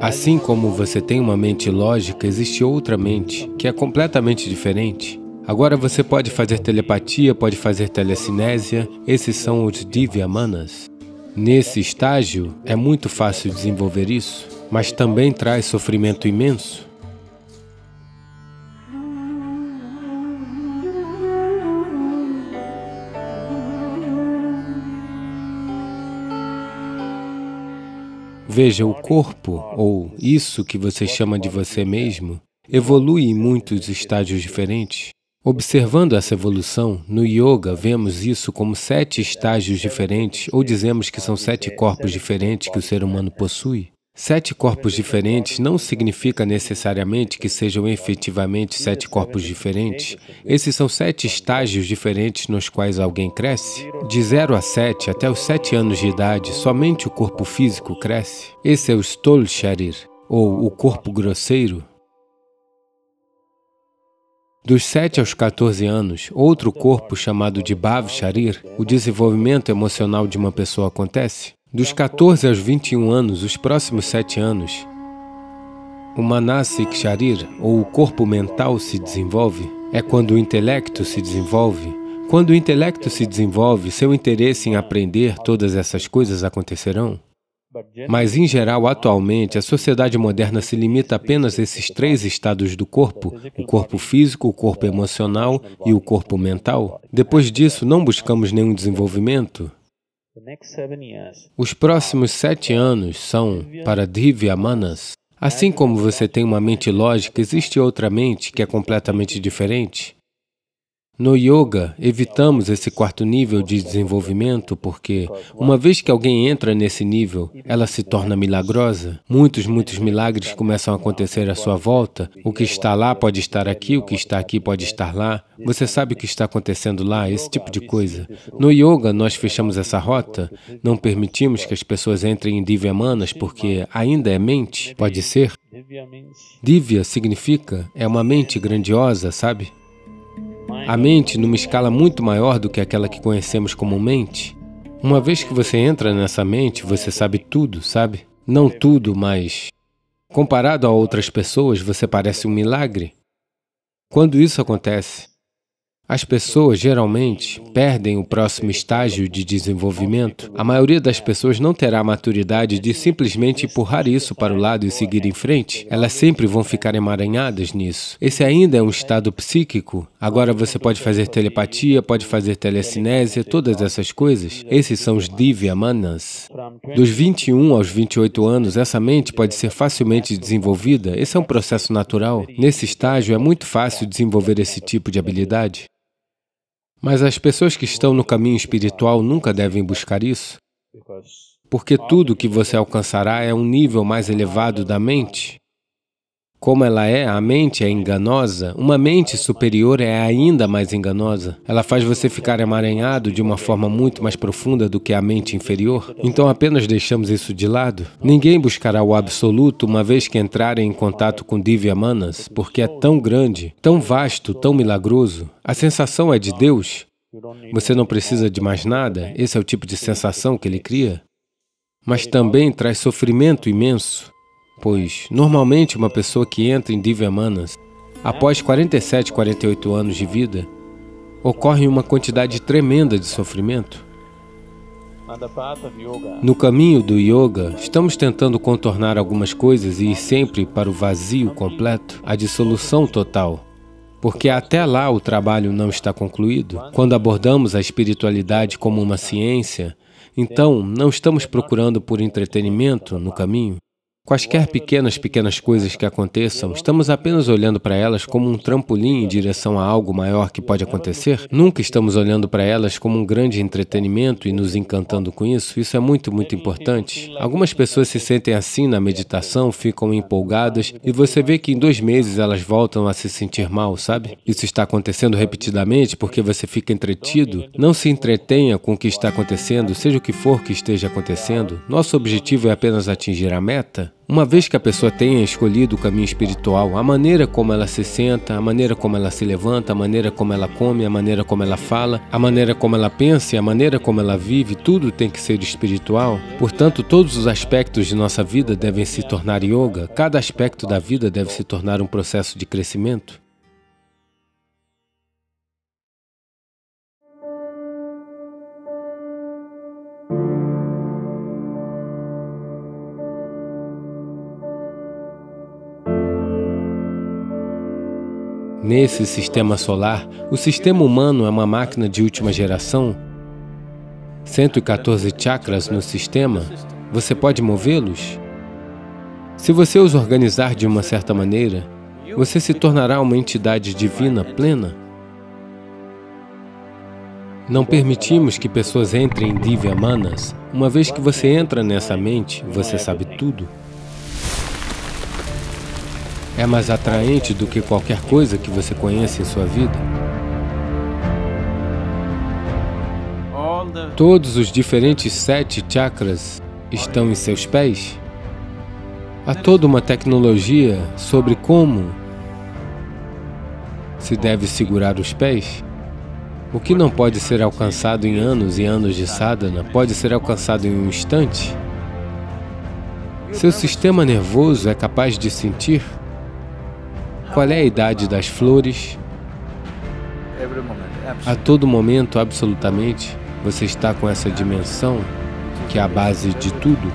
Assim como você tem uma mente lógica, existe outra mente que é completamente diferente. Agora você pode fazer telepatia, pode fazer telecinésia, esses são os Divyamanas. Nesse estágio, é muito fácil desenvolver isso, mas também traz sofrimento imenso. Veja, o corpo, ou isso que você chama de você mesmo, evolui em muitos estágios diferentes. Observando essa evolução, no yoga vemos isso como sete estágios diferentes, ou dizemos que são sete corpos diferentes que o ser humano possui. Sete corpos diferentes não significa necessariamente que sejam efetivamente sete corpos diferentes. Esses são sete estágios diferentes nos quais alguém cresce. De 0 a 7 até os 7 anos de idade, somente o corpo físico cresce. Esse é o Stol Sharir, ou o corpo grosseiro. Dos 7 aos 14 anos, outro corpo chamado de Bhav Sharir, o desenvolvimento emocional de uma pessoa acontece. Dos 14 aos 21 anos, os próximos sete anos, o Manasik Sharir, ou o corpo mental, se desenvolve. É quando o intelecto se desenvolve. Quando o intelecto se desenvolve, seu interesse em aprender todas essas coisas acontecerão. Mas, em geral, atualmente, a sociedade moderna se limita apenas a esses três estados do corpo, o corpo físico, o corpo emocional e o corpo mental. Depois disso, não buscamos nenhum desenvolvimento, os próximos sete anos são para Divyamanas. Assim como você tem uma mente lógica, existe outra mente que é completamente diferente. No yoga, evitamos esse quarto nível de desenvolvimento porque, uma vez que alguém entra nesse nível, ela se torna milagrosa. Muitos, muitos milagres começam a acontecer à sua volta. O que está lá pode estar aqui, o que está aqui pode estar lá. Você sabe o que está acontecendo lá, esse tipo de coisa. No yoga, nós fechamos essa rota, não permitimos que as pessoas entrem em Divyamanas porque ainda é mente, pode ser? Divya significa, é uma mente grandiosa, sabe? A mente, numa escala muito maior do que aquela que conhecemos como mente, uma vez que você entra nessa mente, você sabe tudo, sabe? Não tudo, mas comparado a outras pessoas, você parece um milagre. Quando isso acontece, as pessoas geralmente perdem o próximo estágio de desenvolvimento. A maioria das pessoas não terá a maturidade de simplesmente empurrar isso para o lado e seguir em frente. Elas sempre vão ficar emaranhadas nisso. Esse ainda é um estado psíquico. Agora você pode fazer telepatia, pode fazer telecinésia, todas essas coisas. Esses são os Divyamanas. Dos 21 aos 28 anos, essa mente pode ser facilmente desenvolvida. Esse é um processo natural. Nesse estágio, é muito fácil desenvolver esse tipo de habilidade. Mas as pessoas que estão no caminho espiritual nunca devem buscar isso, porque tudo que você alcançará é um nível mais elevado da mente. Como ela é, a mente é enganosa, uma mente superior é ainda mais enganosa. Ela faz você ficar emaranhado de uma forma muito mais profunda do que a mente inferior. Então apenas deixamos isso de lado. Ninguém buscará o absoluto uma vez que entrarem em contato com Divyamanas, porque é tão grande, tão vasto, tão milagroso. A sensação é de Deus. Você não precisa de mais nada, esse é o tipo de sensação que ele cria. Mas também traz sofrimento imenso. Pois, normalmente, uma pessoa que entra em Divyamanas, após 47, 48 anos de vida, ocorre uma quantidade tremenda de sofrimento. No caminho do yoga, estamos tentando contornar algumas coisas e ir sempre para o vazio completo, a dissolução total. Porque até lá o trabalho não está concluído. Quando abordamos a espiritualidade como uma ciência, então não estamos procurando por entretenimento no caminho, Quaisquer pequenas, pequenas coisas que aconteçam, estamos apenas olhando para elas como um trampolim em direção a algo maior que pode acontecer? Nunca estamos olhando para elas como um grande entretenimento e nos encantando com isso? Isso é muito, muito importante. Algumas pessoas se sentem assim na meditação, ficam empolgadas e você vê que em dois meses elas voltam a se sentir mal, sabe? Isso está acontecendo repetidamente porque você fica entretido. Não se entretenha com o que está acontecendo, seja o que for que esteja acontecendo. Nosso objetivo é apenas atingir a meta. Uma vez que a pessoa tenha escolhido o caminho espiritual, a maneira como ela se senta, a maneira como ela se levanta, a maneira como ela come, a maneira como ela fala, a maneira como ela pensa a maneira como ela vive, tudo tem que ser espiritual. Portanto, todos os aspectos de nossa vida devem se tornar yoga, cada aspecto da vida deve se tornar um processo de crescimento. Nesse sistema solar, o sistema humano é uma máquina de última geração. 114 chakras no sistema, você pode movê-los? Se você os organizar de uma certa maneira, você se tornará uma entidade divina plena. Não permitimos que pessoas entrem em Divya Manas. Uma vez que você entra nessa mente, você sabe tudo é mais atraente do que qualquer coisa que você conhece em sua vida? Todos os diferentes sete chakras estão em seus pés? Há toda uma tecnologia sobre como se deve segurar os pés? O que não pode ser alcançado em anos e anos de sadhana pode ser alcançado em um instante? Seu sistema nervoso é capaz de sentir qual é a idade das flores? A todo momento, absolutamente, você está com essa dimensão que é a base de tudo.